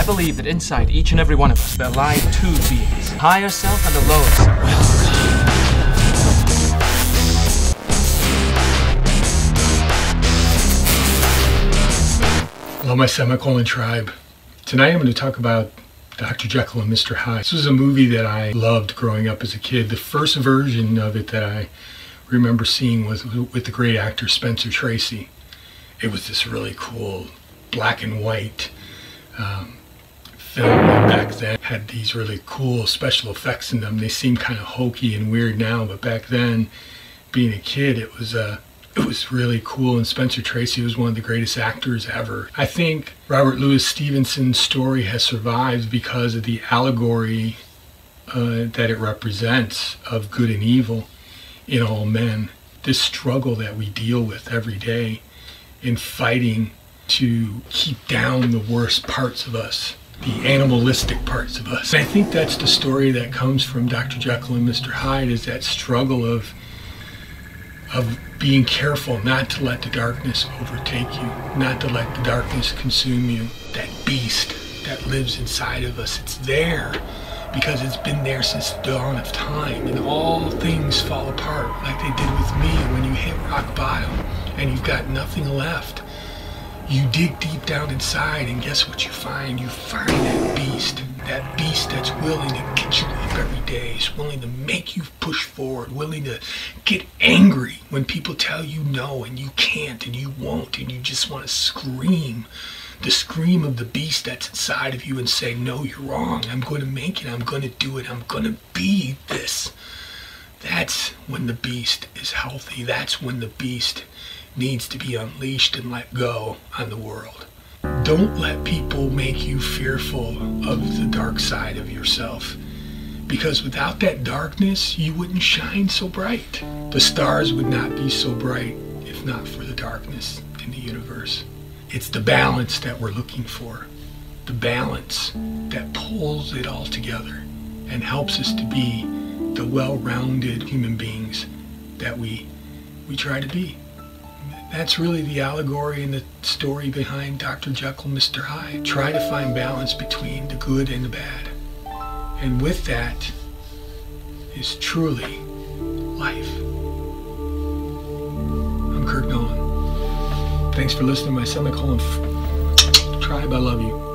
I believe that inside each and every one of us there lie two beings, higher self and the lower self. Hello, my semicolon tribe. Tonight I'm going to talk about Dr. Jekyll and Mr. Hyde. This was a movie that I loved growing up as a kid. The first version of it that I remember seeing was with the great actor Spencer Tracy. It was this really cool black and white um, film back then had these really cool special effects in them. They seem kind of hokey and weird now, but back then, being a kid, it was uh, it was really cool and Spencer Tracy was one of the greatest actors ever. I think Robert Louis Stevenson's story has survived because of the allegory uh, that it represents of good and evil in all men. This struggle that we deal with every day in fighting to keep down the worst parts of us, the animalistic parts of us. I think that's the story that comes from Dr. Jekyll and Mr. Hyde is that struggle of of being careful not to let the darkness overtake you, not to let the darkness consume you. That beast that lives inside of us, it's there because it's been there since the dawn of time and all things fall apart like they did with me when you hit rock bottom and you've got nothing left. You dig deep down inside and guess what you find? You find that beast that beast that's willing to get you up every day, is willing to make you push forward, willing to get angry when people tell you no and you can't and you won't and you just want to scream. The scream of the beast that's inside of you and say, No, you're wrong. I'm going to make it. I'm going to do it. I'm going to be this. That's when the beast is healthy. That's when the beast needs to be unleashed and let go on the world. Don't let people make you fearful of the dark side of yourself. Because without that darkness, you wouldn't shine so bright. The stars would not be so bright if not for the darkness in the universe. It's the balance that we're looking for. The balance that pulls it all together and helps us to be the well-rounded human beings that we we try to be. That's really the allegory and the story behind Dr. Jekyll, Mr. Hyde. Try to find balance between the good and the bad. And with that is truly life. I'm Kirk Noland. Thanks for listening to my semicolon tribe. I love you.